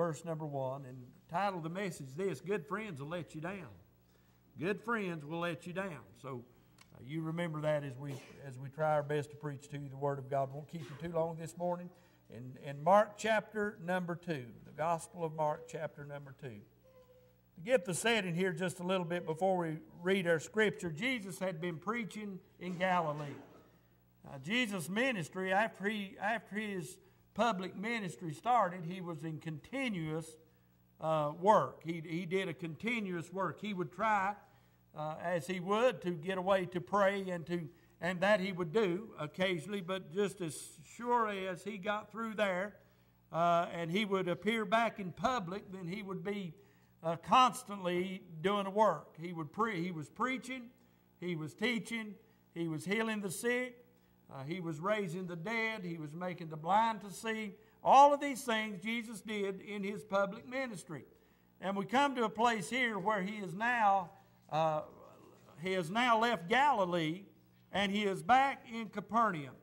verse number 1, and title the message this Good Friends Will Let You Down. Good friends will let you down. So uh, you remember that as we, as we try our best to preach to you the Word of God. Won't keep you too long this morning. In, in Mark chapter number 2, the Gospel of Mark chapter number 2. To get the setting here just a little bit before we read our scripture, Jesus had been preaching in Galilee. Uh, Jesus' ministry, after, he, after his public ministry started, he was in continuous uh, work. He, he did a continuous work. He would try, uh, as he would, to get away to pray and to and that he would do occasionally, but just as surely as he got through there uh, and he would appear back in public, then he would be uh, constantly doing the work. He would pre- he was preaching, he was teaching, he was healing the sick, uh, he was raising the dead, he was making the blind to see. All of these things Jesus did in his public ministry. And we come to a place here where he is now, uh, he has now left Galilee and he is back in Capernaum.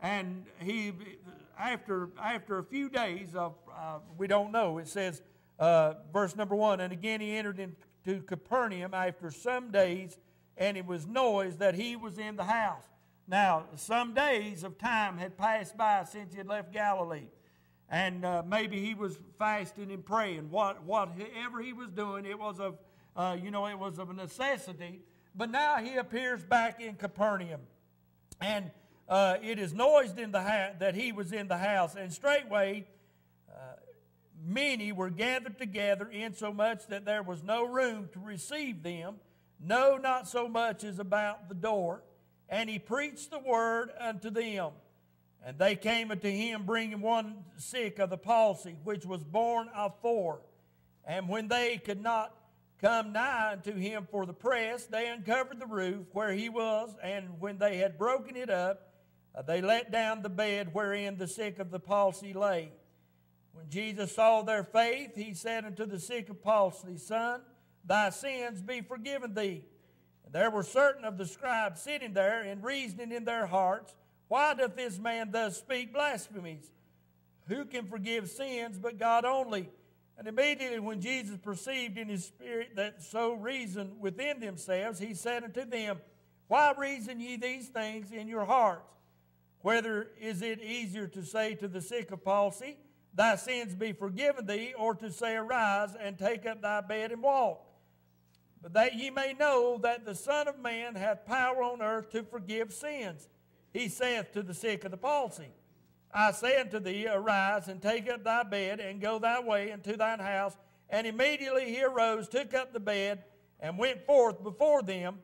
And he, after, after a few days of, uh, we don't know, it says, uh, verse number one, and again he entered into Capernaum after some days, and it was noise that he was in the house. Now, some days of time had passed by since he had left Galilee. And uh, maybe he was fasting and praying. What, whatever he was doing, it was of, uh, you know, it was of a necessity. But now he appears back in Capernaum. And uh, it is noised in the ha- that he was in the house. And straightway, uh, many were gathered together, insomuch that there was no room to receive them, no, not so much as about the door and he preached the word unto them. And they came unto him, bringing one sick of the palsy, which was born of four. And when they could not come nigh unto him for the press, they uncovered the roof where he was, and when they had broken it up, uh, they let down the bed wherein the sick of the palsy lay. When Jesus saw their faith, he said unto the sick of palsy, Son, thy sins be forgiven thee. There were certain of the scribes sitting there and reasoning in their hearts, Why doth this man thus speak blasphemies? Who can forgive sins but God only? And immediately when Jesus perceived in his spirit that so reasoned within themselves, he said unto them, Why reason ye these things in your hearts? Whether is it easier to say to the sick of palsy, Thy sins be forgiven thee, or to say, Arise and take up thy bed and walk? But that ye may know that the Son of Man hath power on earth to forgive sins. He saith to the sick of the palsy, I say unto thee, Arise and take up thy bed and go thy way into thine house. And immediately he arose, took up the bed, and went forth before them,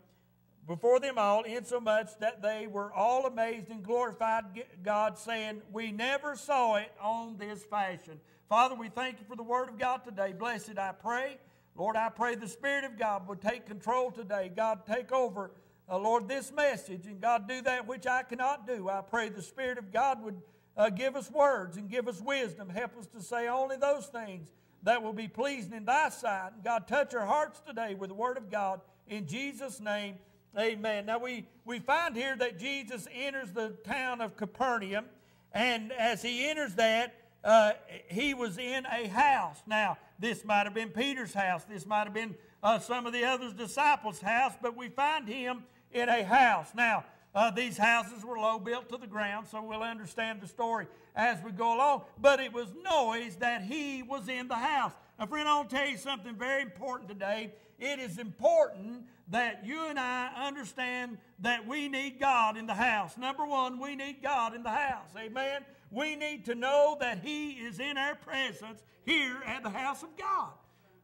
before them all, insomuch that they were all amazed and glorified God, saying, We never saw it on this fashion. Father, we thank you for the word of God today. Blessed I pray. Lord, I pray the Spirit of God would take control today. God, take over, uh, Lord, this message, and God, do that which I cannot do. I pray the Spirit of God would uh, give us words and give us wisdom. Help us to say only those things that will be pleasing in thy sight. And God, touch our hearts today with the word of God. In Jesus' name, amen. Now, we, we find here that Jesus enters the town of Capernaum, and as he enters that, uh, he was in a house. Now, this might have been Peter's house. This might have been uh, some of the other disciples' house, but we find him in a house. Now, uh, these houses were low built to the ground, so we'll understand the story as we go along. But it was noise that he was in the house. Now, friend, I want to tell you something very important today. It is important that you and I understand that we need God in the house. Number one, we need God in the house. Amen. We need to know that He is in our presence here at the house of God.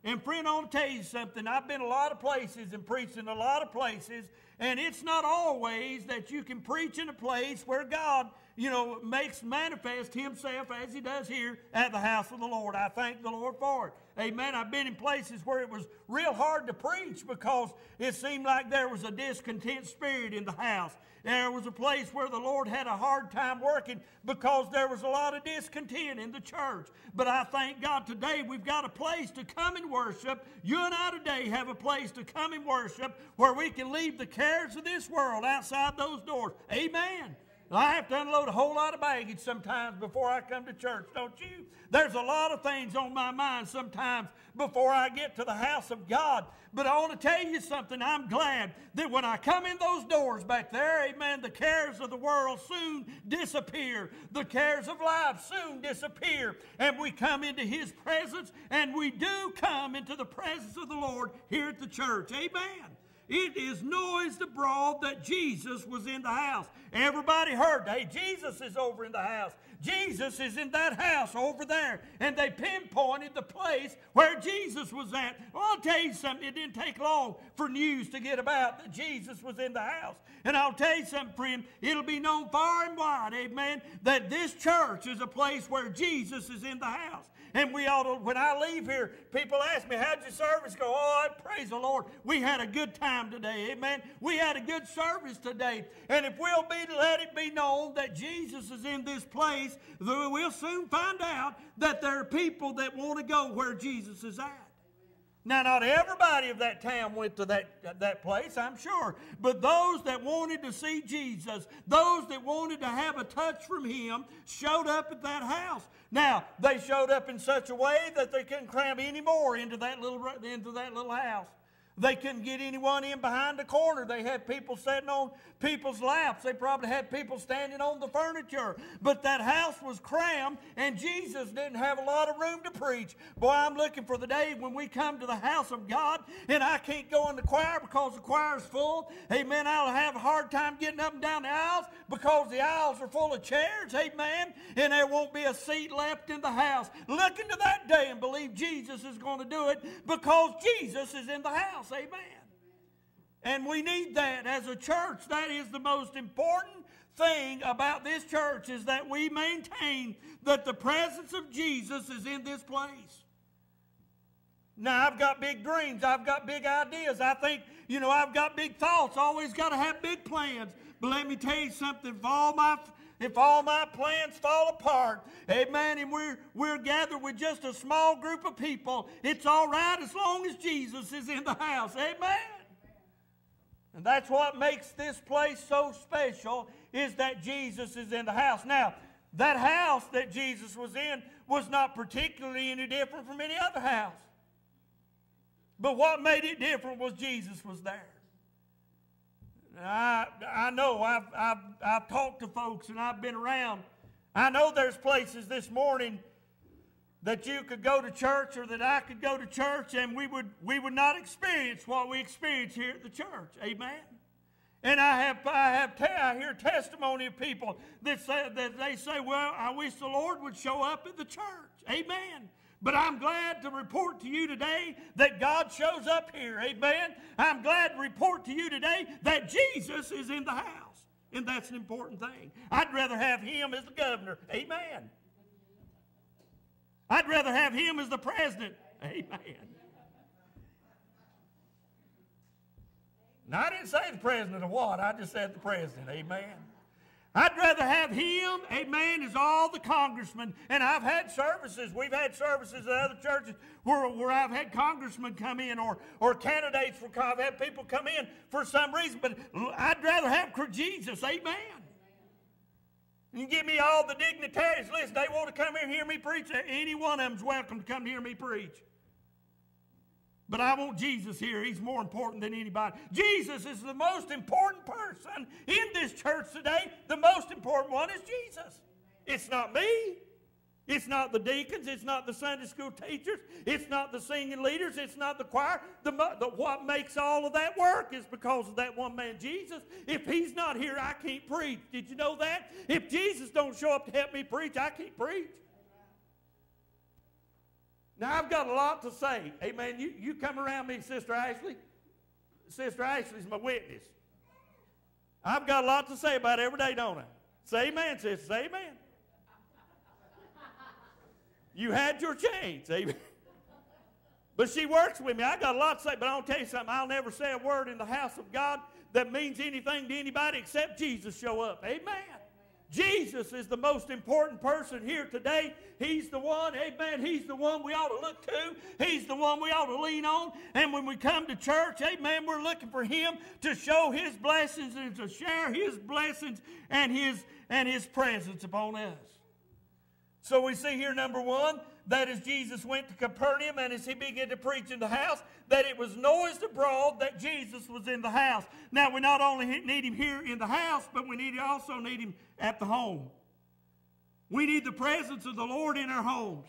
And friend, I want to tell you something. I've been a lot of places and preached in a lot of places, and it's not always that you can preach in a place where God, you know, makes manifest Himself as He does here at the house of the Lord. I thank the Lord for it. Amen. I've been in places where it was real hard to preach because it seemed like there was a discontent spirit in the house. There was a place where the Lord had a hard time working because there was a lot of discontent in the church. But I thank God today we've got a place to come and worship. You and I today have a place to come and worship where we can leave the cares of this world outside those doors. Amen. I have to unload a whole lot of baggage sometimes before I come to church, don't you? There's a lot of things on my mind sometimes before I get to the house of God. But I want to tell you something. I'm glad that when I come in those doors back there, amen, the cares of the world soon disappear. The cares of life soon disappear. And we come into His presence, and we do come into the presence of the Lord here at the church. Amen. It is noised abroad that Jesus was in the house. Everybody heard, hey, Jesus is over in the house. Jesus is in that house over there. And they pinpointed the place where Jesus was at. Well, I'll tell you something, it didn't take long for news to get about that Jesus was in the house. And I'll tell you something, friend, it'll be known far and wide, amen, that this church is a place where Jesus is in the house. And we ought to, when I leave here, people ask me, how'd your service go? Oh, I praise the Lord. We had a good time today. Amen. We had a good service today. And if we'll be let it be known that Jesus is in this place, we'll soon find out that there are people that want to go where Jesus is at. Now, not everybody of that town went to that, that place, I'm sure, but those that wanted to see Jesus, those that wanted to have a touch from Him, showed up at that house. Now, they showed up in such a way that they couldn't cram any more into that little, into that little house. They couldn't get anyone in behind the corner. They had people sitting on people's laps. They probably had people standing on the furniture. But that house was crammed, and Jesus didn't have a lot of room to preach. Boy, I'm looking for the day when we come to the house of God and I can't go in the choir because the choir's full. Amen. I'll have a hard time getting up and down the aisles because the aisles are full of chairs. Amen. And there won't be a seat left in the house. Look into that day and believe Jesus is going to do it because Jesus is in the house. Amen. And we need that as a church. That is the most important thing about this church is that we maintain that the presence of Jesus is in this place. Now, I've got big dreams. I've got big ideas. I think, you know, I've got big thoughts. Always got to have big plans. But let me tell you something. for all my if all my plans fall apart, amen, and we're, we're gathered with just a small group of people, it's all right as long as Jesus is in the house. Amen. And that's what makes this place so special is that Jesus is in the house. Now, that house that Jesus was in was not particularly any different from any other house. But what made it different was Jesus was there. I, I know I've, I've, I've talked to folks and I've been around. I know there's places this morning that you could go to church or that I could go to church and we would, we would not experience what we experience here at the church. Amen. And I have, I have, I hear testimony of people that say that they say, "Well, I wish the Lord would show up at the church." Amen. But I'm glad to report to you today that God shows up here. Amen. I'm glad to report to you today that Jesus is in the house. And that's an important thing. I'd rather have him as the governor. Amen. I'd rather have him as the president. Amen. Now, I didn't say the president of what, I just said the president. Amen. I'd rather have him, amen, as all the congressmen. And I've had services, we've had services at other churches where, where I've had congressmen come in or, or candidates for, I've had people come in for some reason, but I'd rather have Jesus, amen. You give me all the dignitaries. Listen, they want to come here and hear me preach. Any one of them's welcome to come hear me preach. But I want Jesus here. He's more important than anybody. Jesus is the most important person in this church today. The most important one is Jesus. It's not me. It's not the deacons. It's not the Sunday school teachers. It's not the singing leaders. It's not the choir. The, the, what makes all of that work is because of that one man, Jesus. If he's not here, I can't preach. Did you know that? If Jesus don't show up to help me preach, I can't preach. Now, I've got a lot to say. Amen. You, you come around me, Sister Ashley. Sister Ashley's my witness. I've got a lot to say about every day, don't I? Say amen, sister. Say amen. You had your chance. Amen. But she works with me. I got a lot to say, but I'll tell you something. I'll never say a word in the house of God that means anything to anybody except Jesus show up. Amen. Jesus is the most important person here today. He's the one, amen. He's the one we ought to look to. He's the one we ought to lean on. And when we come to church, amen, we're looking for Him to show His blessings and to share His blessings and His, and His presence upon us. So we see here, number one, that as Jesus went to Capernaum and as he began to preach in the house, that it was noised abroad that Jesus was in the house. Now, we not only need him here in the house, but we need also need him at the home. We need the presence of the Lord in our homes.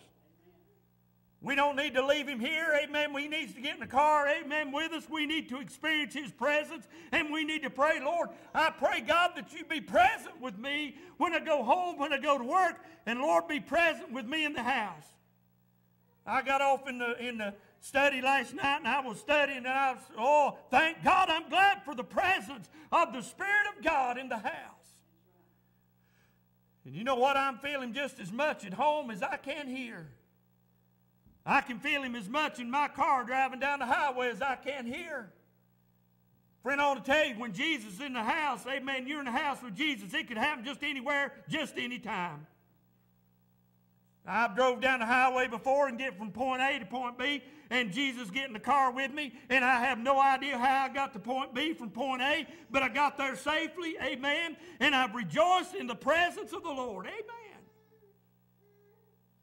We don't need to leave him here, amen. We need to get in the car, amen, with us. We need to experience his presence, and we need to pray, Lord, I pray, God, that you be present with me when I go home, when I go to work, and Lord, be present with me in the house. I got off in the, in the study last night and I was studying and I was, oh, thank God, I'm glad for the presence of the Spirit of God in the house. And you know what? I'm feeling just as much at home as I can here. I can feel him as much in my car driving down the highway as I can here. Friend, I want to tell you, when Jesus is in the house, amen, you're in the house with Jesus. It could happen just anywhere, just any time. I've drove down the highway before and get from point A to point B, and Jesus get in the car with me, and I have no idea how I got to point B from point A, but I got there safely, amen, and I've rejoiced in the presence of the Lord, amen.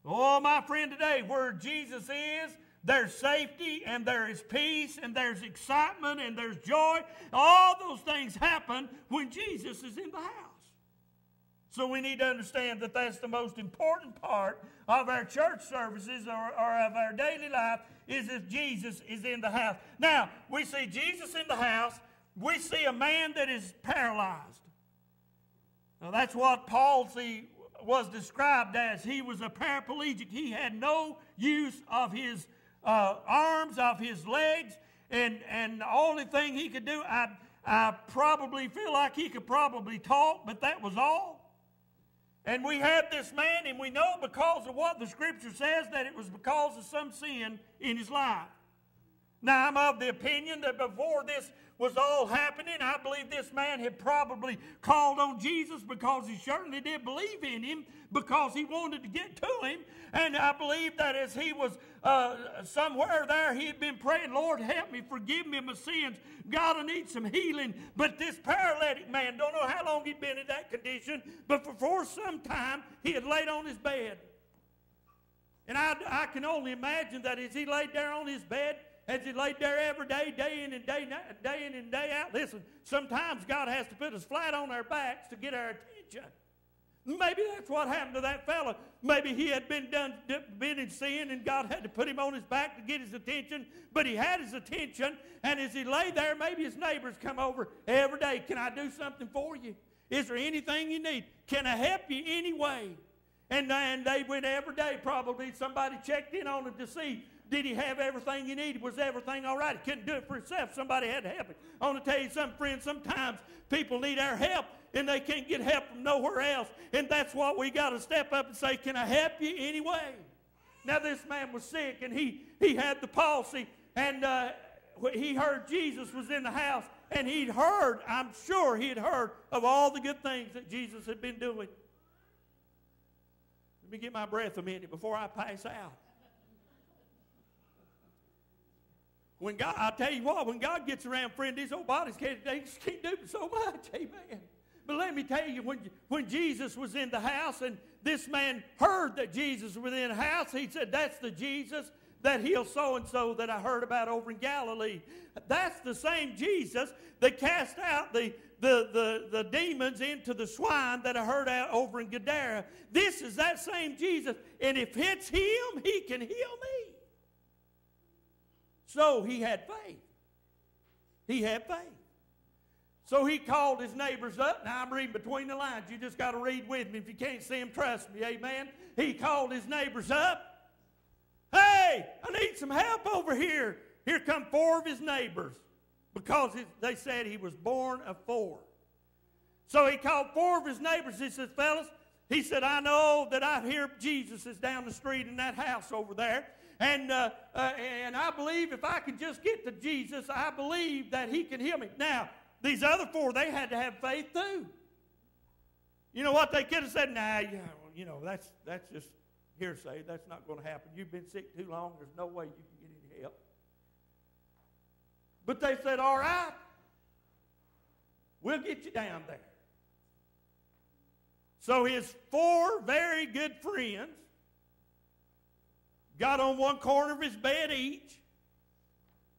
Oh, my friend, today, where Jesus is, there's safety, and there is peace, and there's excitement, and there's joy. All those things happen when Jesus is in the house. So we need to understand that that's the most important part of our church services or, or, of our daily life is if Jesus is in the house. Now, we see Jesus in the house. We see a man that is paralyzed. Now, that's what palsy, was described as. He was a paraplegic. He had no use of his uh, arms, of his legs, and, and the only thing he could do, I, I probably feel like he could probably talk, but that was all. And we have this man, and we know because of what the scripture says that it was because of some sin in his life. Now, I'm of the opinion that before this was all happening, I believe this man had probably called on Jesus because he certainly did believe in him because he wanted to get to him. And I believe that as he was uh, somewhere there, he had been praying, Lord, help me, forgive me my sins. God, I need some healing. But this paralytic man, don't know how long he'd been in that condition, but for, some time, he had laid on his bed. And I, I can only imagine that as he laid there on his bed, as he laid there every day, day in and day, day in and day out. Listen, sometimes God has to put us flat on our backs to get our attention. Maybe that's what happened to that fellow. Maybe he had been done been in sin and God had to put him on his back to get his attention. But he had his attention, and as he lay there, maybe his neighbors come over every day. Can I do something for you? Is there anything you need? Can I help you anyway? And, and they went every day, probably somebody checked in on him to see did he have everything he needed? Was everything all right? He couldn't do it for himself. Somebody had to help him. I want to tell you something, friends. Sometimes people need our help and they can't get help from nowhere else. And that's what we got to step up and say, Can I help you anyway? Now, this man was sick and he, he had the palsy and uh, he heard Jesus was in the house and he'd heard, I'm sure he had heard of all the good things that Jesus had been doing. Let me get my breath a minute before I pass out. When God, I tell you what, when God gets around, friend, these old bodies can't, they just can't do so much. Amen. But let me tell you, when, when Jesus was in the house and this man heard that Jesus was in the house, he said, That's the Jesus that healed so and so that I heard about over in Galilee. That's the same Jesus that cast out the, the, the, the demons into the swine that I heard out over in Gadara. This is that same Jesus. And if it's him, he can heal me. So he had faith. He had faith. So he called his neighbors up. Now I'm reading between the lines. You just got to read with me. If you can't see him, trust me. Amen. He called his neighbors up. Hey, I need some help over here. Here come four of his neighbors because they said he was born of four. So he called four of his neighbors. He says, Fellas, he said, I know that I hear Jesus is down the street in that house over there. And, uh, uh, and I believe if I can just get to Jesus, I believe that he can heal me. Now, these other four, they had to have faith too. You know what? They could have said, nah, you know, that's, that's just hearsay. That's not going to happen. You've been sick too long. There's no way you can get any help. But they said, all right, we'll get you down there. So his four very good friends got on one corner of his bed each,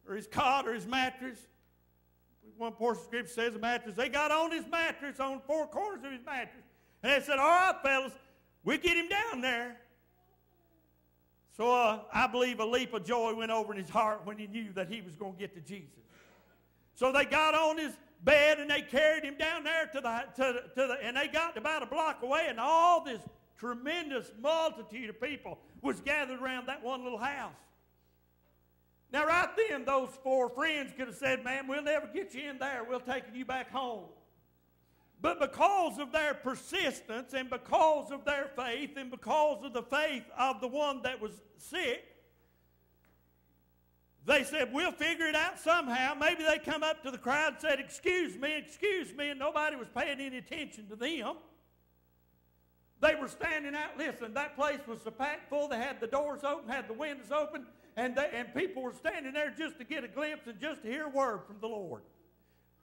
or his cot or his mattress. One portion of scripture says a mattress. They got on his mattress, on four corners of his mattress. And they said, All right, fellas, we get him down there. So uh, I believe a leap of joy went over in his heart when he knew that he was going to get to Jesus. So they got on his bed and they carried him down there to the, to the, to the and they got about a block away and all this tremendous multitude of people was gathered around that one little house. Now, right then, those four friends could have said, Man, we'll never get you in there. We'll take you back home. But because of their persistence and because of their faith and because of the faith of the one that was sick, they said, We'll figure it out somehow. Maybe they come up to the crowd and said, Excuse me, excuse me, and nobody was paying any attention to them. They were standing out. Listen, that place was so packed full. They had the doors open, had the windows open, and, they, and people were standing there just to get a glimpse and just to hear a word from the Lord.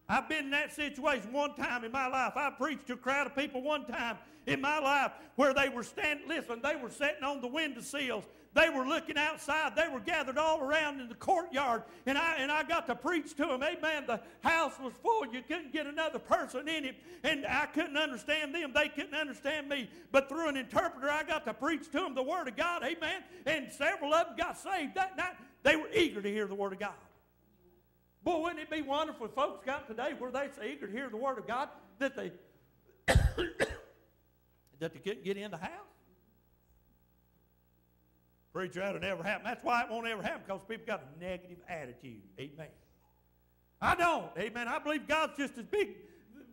I've been in that situation one time in my life. I preached to a crowd of people one time in my life where they were standing, listen, they were sitting on the window sills they were looking outside. They were gathered all around in the courtyard. And I, and I got to preach to them. Amen. The house was full. You couldn't get another person in it. And I couldn't understand them. They couldn't understand me. But through an interpreter, I got to preach to them the Word of God. Amen. And several of them got saved that night. They were eager to hear the Word of God. Boy, wouldn't it be wonderful if folks got today where they so eager to hear the Word of God that they that they couldn't get in the house? Preacher, that'll never happen. That's why it won't ever happen because people got a negative attitude. Amen. I don't. Amen. I believe God's just as big,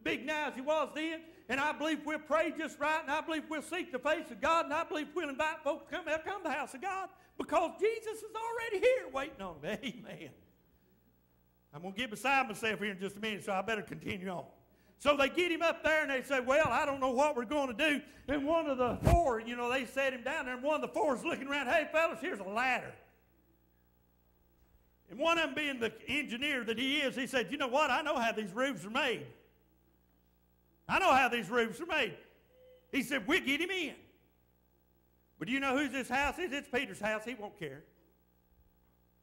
big now as He was then. And I believe we'll pray just right. And I believe we'll seek the face of God. And I believe we'll invite folks to come, they'll come to the house of God because Jesus is already here waiting on them. Amen. I'm going to get beside myself here in just a minute, so I better continue on. So they get him up there and they say, Well, I don't know what we're going to do. And one of the four, you know, they set him down there, and one of the four is looking around, Hey, fellas, here's a ladder. And one of them, being the engineer that he is, he said, You know what? I know how these roofs are made. I know how these roofs are made. He said, We'll get him in. But do you know whose this house is? It's Peter's house. He won't care.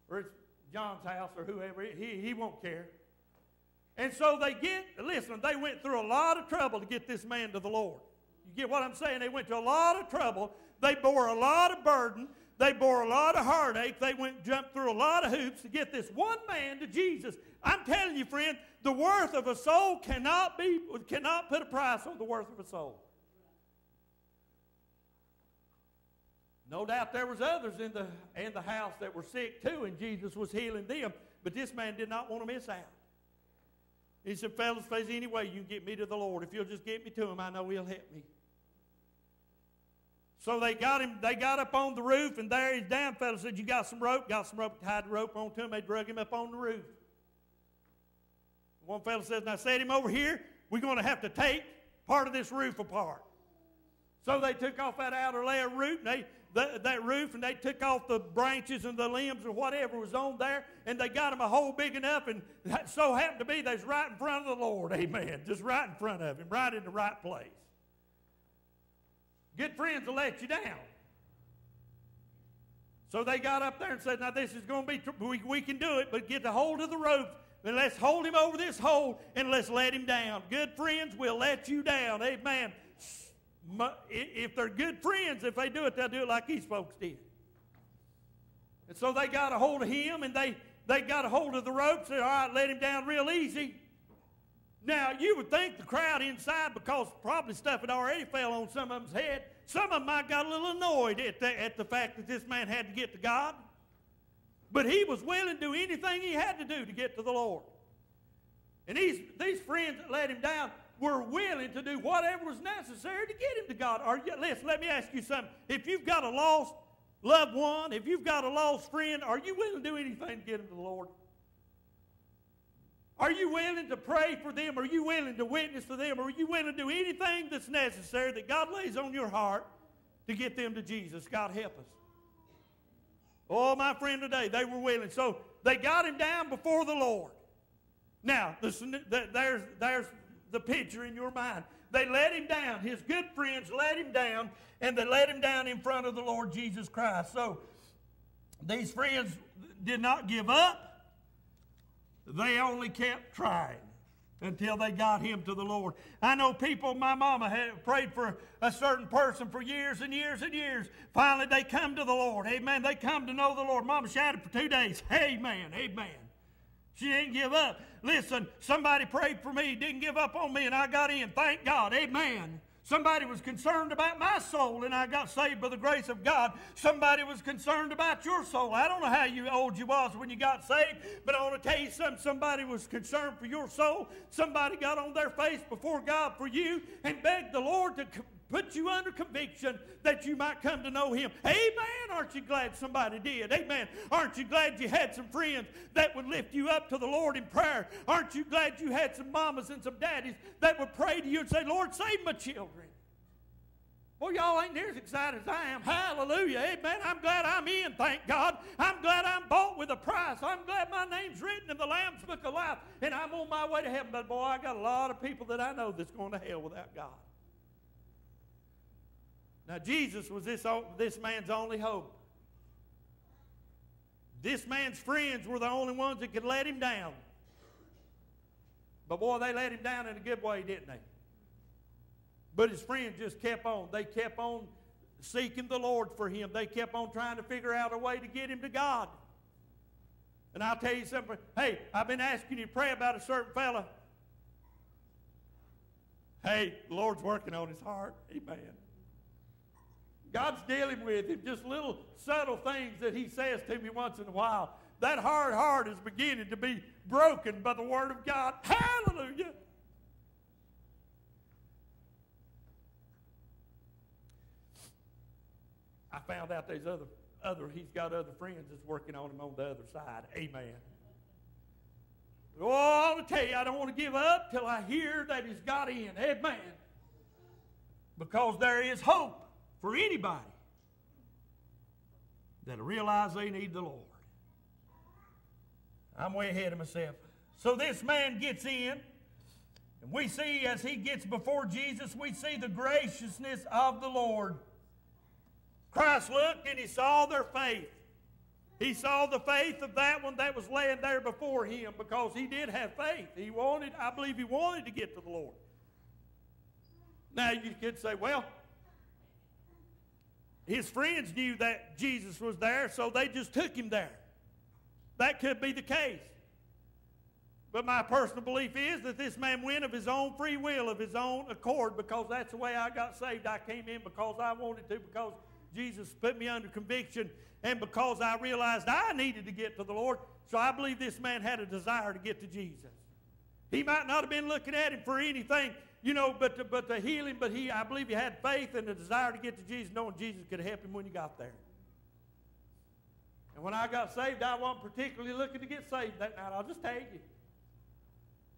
Or it's John's house or whoever. He, he won't care. And so they get, listen, they went through a lot of trouble to get this man to the Lord. You get what I'm saying? They went to a lot of trouble. They bore a lot of burden. They bore a lot of heartache. They went jumped through a lot of hoops to get this one man to Jesus. I'm telling you, friend, the worth of a soul cannot be cannot put a price on the worth of a soul. No doubt there was others in the in the house that were sick too, and Jesus was healing them. But this man did not want to miss out. He said, Fellas, there's any way you get me to the Lord, if you'll just get me to him, I know he'll help me. So they got him, they got up on the roof, and there he's down. Fellow said, You got some rope? Got some rope, tied the rope onto him. They drug him up on the roof. One fellow says, Now set him over here. We're going to have to take part of this roof apart. So they took off that outer layer of roof, and they the, that roof and they took off the branches and the limbs or whatever was on there and they got them a hole big enough and that so happened to be they was right in front of the Lord. Amen. Just right in front of him, right in the right place. Good friends will let you down. So they got up there and said, Now, this is going to be, we, we can do it, but get the hold of the rope and let's hold him over this hole and let's let him down. Good friends will let you down. Amen if they're good friends, if they do it, they'll do it like these folks did. And so they got a hold of him and they, they got a hold of the rope, said, All right, let him down real easy. Now, you would think the crowd inside, because probably stuff had already fell on some of them's head, some of them might got a little annoyed at the, at the fact that this man had to get to God. But he was willing to do anything he had to do to get to the Lord. And these, these friends that let him down, were willing to do whatever was necessary to get him to God. You, listen, let me ask you something. If you've got a lost loved one, if you've got a lost friend, are you willing to do anything to get him to the Lord? Are you willing to pray for them? Are you willing to witness for them? Are you willing to do anything that's necessary that God lays on your heart to get them to Jesus? God help us. Oh, my friend, today, they were willing. So they got him down before the Lord. Now, there's, there's the picture in your mind. They let him down. His good friends let him down, and they let him down in front of the Lord Jesus Christ. So these friends did not give up. They only kept trying until they got him to the Lord. I know people, my mama had prayed for a certain person for years and years and years. Finally, they come to the Lord. Amen. They come to know the Lord. Mama shouted for two days. Amen. Amen. She didn't give up. Listen, somebody prayed for me, didn't give up on me, and I got in. Thank God. Amen. Somebody was concerned about my soul and I got saved by the grace of God. Somebody was concerned about your soul. I don't know how you old you was when you got saved, but I want to tell you something. Somebody was concerned for your soul. Somebody got on their face before God for you and begged the Lord to put you under conviction that you might come to know him. Amen. Aren't you glad somebody did? Amen. Aren't you glad you had some friends that would lift you up to the Lord in prayer? Aren't you glad you had some mamas and some daddies that would pray to you and say, Lord, save my children? Well, y'all ain't near as excited as I am. Hallelujah. Amen. I'm glad I'm in, thank God. I'm glad I'm bought with a price. I'm glad my name's written in the Lamb's Book of Life and I'm on my way to heaven. But boy, I got a lot of people that I know that's going to hell without God. Now, Jesus was this, this man's only hope. This man's friends were the only ones that could let him down. But boy, they let him down in a good way, didn't they? But his friends just kept on. They kept on seeking the Lord for him. They kept on trying to figure out a way to get him to God. And I'll tell you something. Hey, I've been asking you to pray about a certain fella. Hey, the Lord's working on his heart. Amen. God's dealing with him. Just little subtle things that he says to me once in a while. That hard heart is beginning to be broken by the word of God. Hallelujah. I found out there's other, other, he's got other friends that's working on him on the other side. Amen. Oh, I want to tell you, I don't want to give up till I hear that he's got in. Amen. Because there is hope for anybody that'll realize they need the Lord. I'm way ahead of myself. So this man gets in, and we see as he gets before Jesus, we see the graciousness of the Lord. Christ looked and he saw their faith. He saw the faith of that one that was laying there before him because he did have faith. He wanted, I believe he wanted to get to the Lord. Now you could say, well, his friends knew that Jesus was there, so they just took him there. That could be the case. But my personal belief is that this man went of his own free will, of his own accord, because that's the way I got saved. I came in because I wanted to, because Jesus put me under conviction, and because I realized I needed to get to the Lord. So I believe this man had a desire to get to Jesus. He might not have been looking at him for anything you know, but to, but to heal him, but he, I believe he had faith and the desire to get to Jesus, knowing Jesus could help him when he got there. And when I got saved, I wasn't particularly looking to get saved that night. I'll just tell you.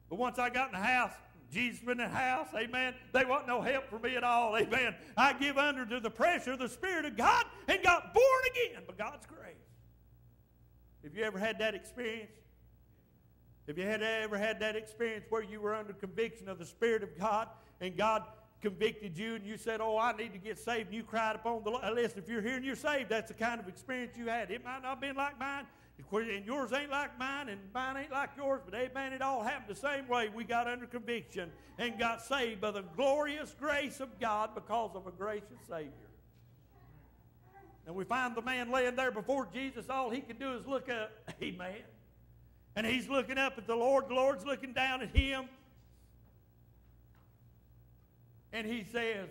But once I got in the house, Jesus was in the house, amen. They wasn't no help for me at all, amen. I give under to the pressure of the Spirit of God and got born again by God's grace. Have you ever had that experience? Have you had, ever had that experience where you were under conviction of the Spirit of God and God convicted you and you said, Oh, I need to get saved, and you cried upon the Lord? Listen, if you're here and you're saved, that's the kind of experience you had. It might not have been like mine, and yours ain't like mine, and mine ain't like yours, but amen, it all happened the same way. We got under conviction and got saved by the glorious grace of God because of a gracious Savior. And we find the man laying there before Jesus, all he can do is look up. Amen. And he's looking up at the Lord. The Lord's looking down at him. And he says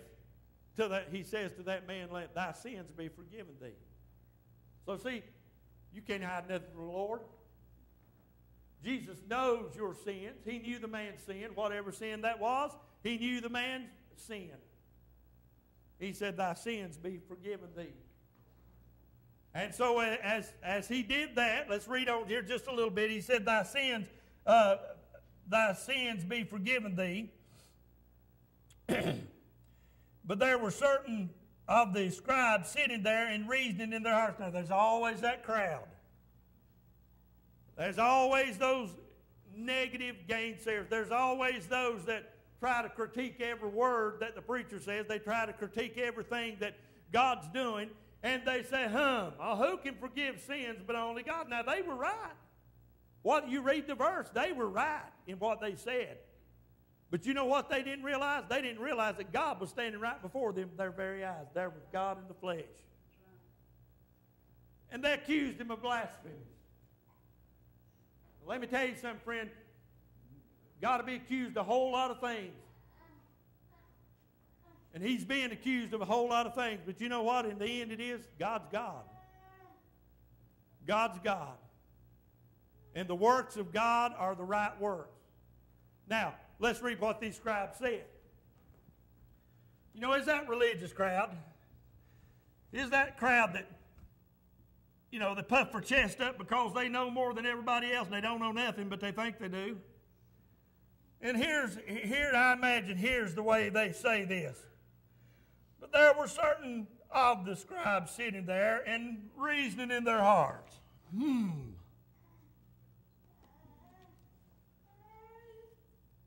to that, he says to that man, Let thy sins be forgiven thee. So see, you can't hide nothing from the Lord. Jesus knows your sins. He knew the man's sin, whatever sin that was. He knew the man's sin. He said, Thy sins be forgiven thee. And so as, as he did that, let's read on here just a little bit. He said, Thy sins uh, thy sins be forgiven thee. but there were certain of the scribes sitting there and reasoning in their hearts. Now, there's always that crowd. There's always those negative gainsayers. There's always those that try to critique every word that the preacher says. They try to critique everything that God's doing. And they say, "Hum, oh, who can forgive sins but only God? Now, they were right. What you read the verse, they were right in what they said. But you know what they didn't realize? They didn't realize that God was standing right before them, their very eyes. There was God in the flesh. And they accused him of blasphemy. Let me tell you something, friend. Got to be accused a whole lot of things. And he's being accused of a whole lot of things. But you know what? In the end, it is God's God. God's God. And the works of God are the right works. Now, let's read what these scribes said. You know, is that religious crowd? Is that crowd that, you know, they puff their chest up because they know more than everybody else and they don't know nothing, but they think they do? And here's, here I imagine, here's the way they say this. There were certain of the scribes sitting there and reasoning in their hearts. Hmm.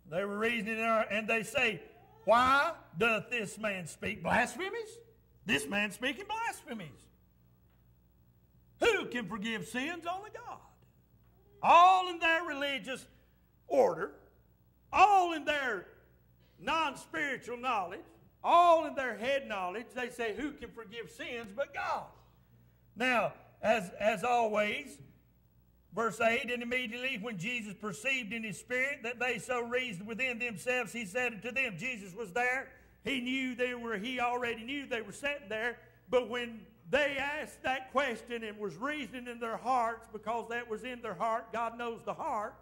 They were reasoning and they say, Why doth this man speak blasphemies? This man speaking blasphemies. Who can forgive sins? Only God. All in their religious order, all in their non spiritual knowledge, all in their head knowledge, they say, Who can forgive sins but God? Now, as, as always, Verse 8 And immediately when Jesus perceived in his spirit that they so reasoned within themselves, he said unto them, Jesus was there. He knew they were, he already knew they were sitting there. But when they asked that question and was reasoning in their hearts, because that was in their heart, God knows the heart.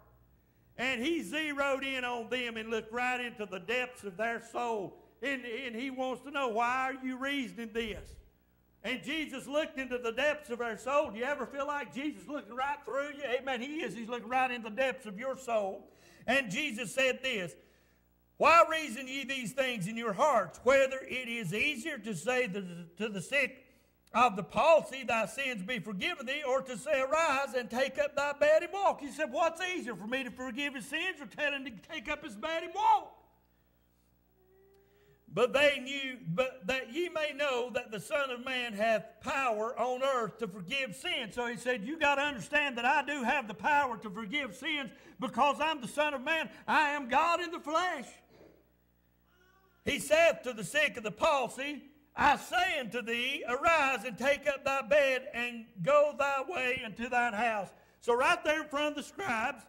And he zeroed in on them and looked right into the depths of their soul. And, and he wants to know, why are you reasoning this? And Jesus looked into the depths of our soul. Do you ever feel like Jesus looking right through you? Amen. He is. He's looking right in the depths of your soul. And Jesus said this Why reason ye these things in your hearts? Whether it is easier to say to the sick of the palsy, thy sins be forgiven thee, or to say, Arise and take up thy bed and walk. He said, What's easier for me to forgive his sins or tell him to take up his bed and walk? But they knew, but that ye may know that the Son of Man hath power on earth to forgive sins. So he said, You got to understand that I do have the power to forgive sins because I'm the Son of Man. I am God in the flesh. He saith to the sick of the palsy, I say unto thee, Arise and take up thy bed and go thy way unto thine house. So, right there in front of the scribes,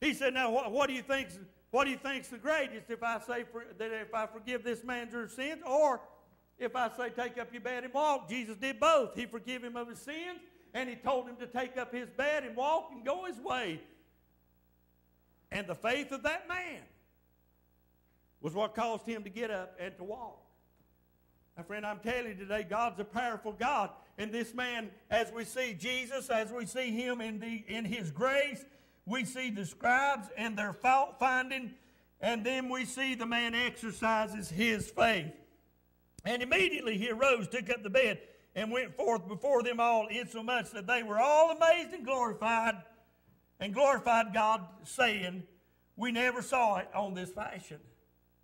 he said, Now, what, what do you think what do you think's the greatest if I say for, that if I forgive this man's sins or if I say take up your bed and walk? Jesus did both. He forgave him of his sins and he told him to take up his bed and walk and go his way. And the faith of that man was what caused him to get up and to walk. My friend, I'm telling you today, God's a powerful God. And this man, as we see Jesus, as we see him in, the, in his grace, we see the scribes and their fault finding, and then we see the man exercises his faith. And immediately he arose, took up the bed, and went forth before them all, insomuch that they were all amazed and glorified, and glorified God, saying, We never saw it on this fashion.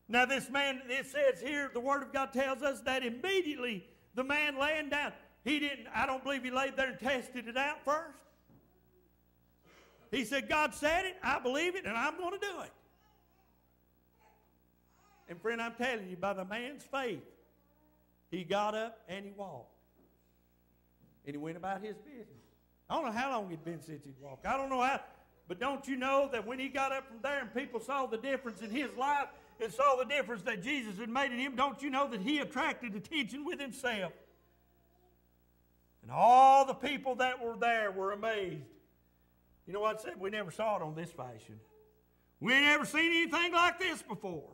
Now, this man, it says here, the Word of God tells us that immediately the man laying down, he didn't, I don't believe he laid there and tested it out first. He said, God said it, I believe it, and I'm going to do it. And friend, I'm telling you, by the man's faith, he got up and he walked. And he went about his business. I don't know how long he'd been since he'd walked. I don't know how. But don't you know that when he got up from there and people saw the difference in his life and saw the difference that Jesus had made in him, don't you know that he attracted attention with himself? And all the people that were there were amazed. You know what I said? We never saw it on this fashion. We ain't never seen anything like this before.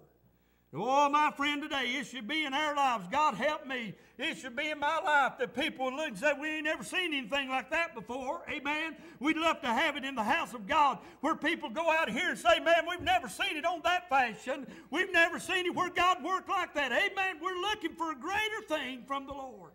Oh, my friend, today it should be in our lives. God help me. It should be in my life that people would look and say, We ain't never seen anything like that before. Amen. We'd love to have it in the house of God where people go out here and say, Man, we've never seen it on that fashion. We've never seen it where God worked like that. Amen. We're looking for a greater thing from the Lord.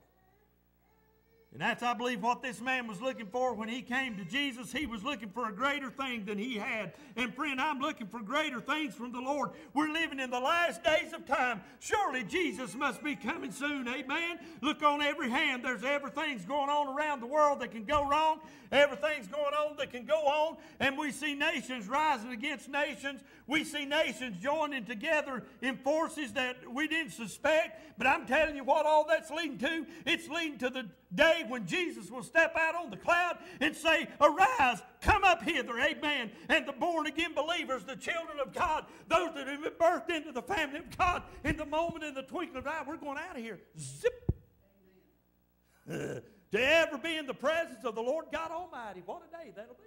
And that's, I believe, what this man was looking for when he came to Jesus. He was looking for a greater thing than he had. And friend, I'm looking for greater things from the Lord. We're living in the last days of time. Surely Jesus must be coming soon. Amen. Look on every hand. There's everything's going on around the world that can go wrong. Everything's going on that can go on. And we see nations rising against nations. We see nations joining together in forces that we didn't suspect. But I'm telling you what all that's leading to. It's leading to the day when Jesus will step out on the cloud and say, Arise, come up hither, amen. And the born again believers, the children of God, those that have been birthed into the family of God, in the moment, in the twinkling of an eye, we're going out of here. Zip. to ever be in the presence of the Lord God Almighty. What a day that'll be.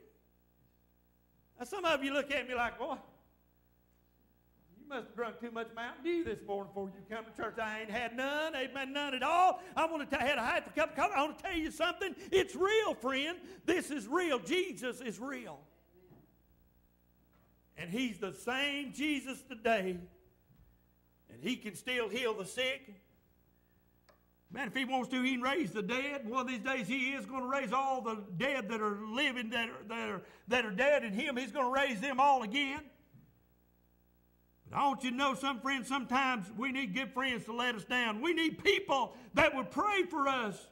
Now, some of you look at me like, boy, you must have drunk too much Mountain Dew this morning before you come to church. I ain't had none, amen, none at all. I want to had a half a cup of coffee. I want to tell you something. It's real, friend. This is real. Jesus is real. And he's the same Jesus today. And he can still heal the sick. Man, if he wants to, he can raise the dead. One of these days, he is going to raise all the dead that are living, that are, that are, that are dead in him. He's going to raise them all again. I want you to know, some friends, sometimes we need good friends to let us down. We need people that would pray for us.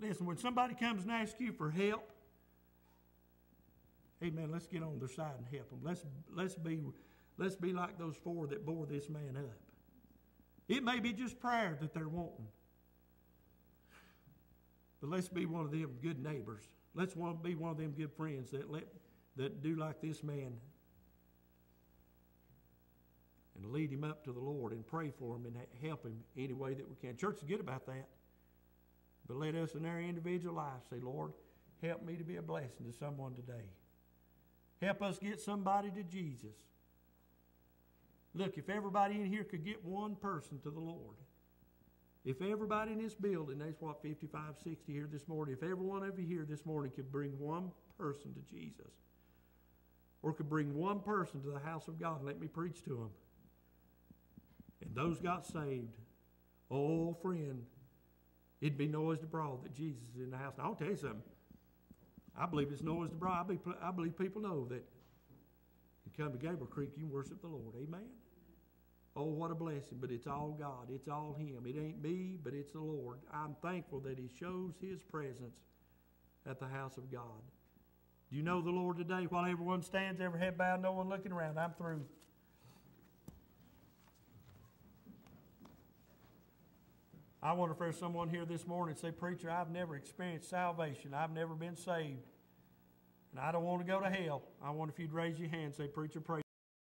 Listen, when somebody comes and asks you for help, hey man, let's get on their side and help them. Let's, let's, be, let's be like those four that bore this man up. It may be just prayer that they're wanting. But let's be one of them good neighbors. Let's be one of them good friends that, let, that do like this man and lead him up to the Lord and pray for him and help him any way that we can. Church is good about that. But let us in our individual lives say, Lord, help me to be a blessing to someone today. Help us get somebody to Jesus. Look, if everybody in here could get one person to the Lord, if everybody in this building, that's what, 55, 60 here this morning, if every one of you here this morning could bring one person to Jesus, or could bring one person to the house of God, let me preach to them and those got saved. Oh, friend, it'd be noised abroad that Jesus is in the house. Now, I'll tell you something. I believe it's noised abroad. I believe, I believe people know that you come to Gabriel Creek, you worship the Lord. Amen? Oh, what a blessing. But it's all God. It's all Him. It ain't me, but it's the Lord. I'm thankful that He shows His presence at the house of God. Do you know the Lord today? While everyone stands, every head bowed, no one looking around. I'm through. I wonder if there's someone here this morning say, Preacher, I've never experienced salvation. I've never been saved. And I don't want to go to hell. I wonder if you'd raise your hand and say, Preacher, pray.